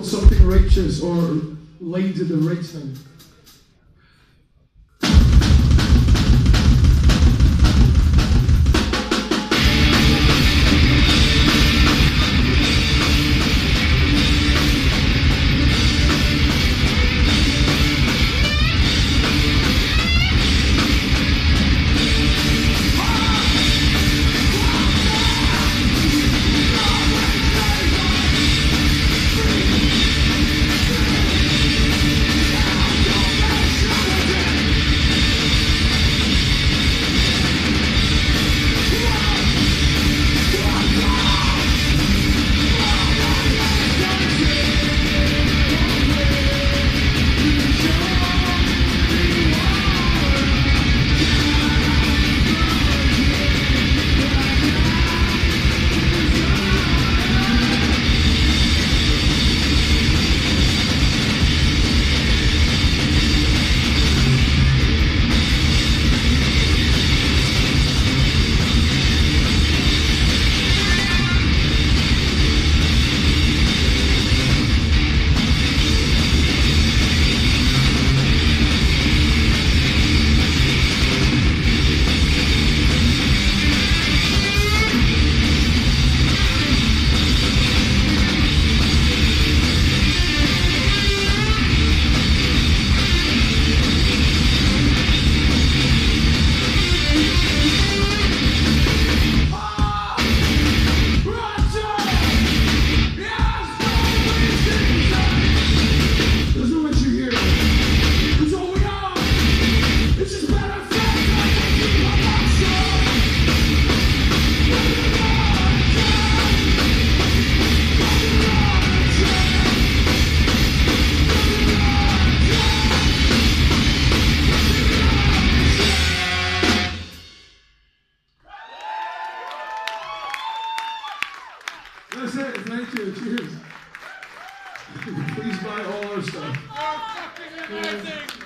something righteous or lines of the right thing. That's it. Thank you. Cheers. Please buy all our stuff. You're fucking amazing!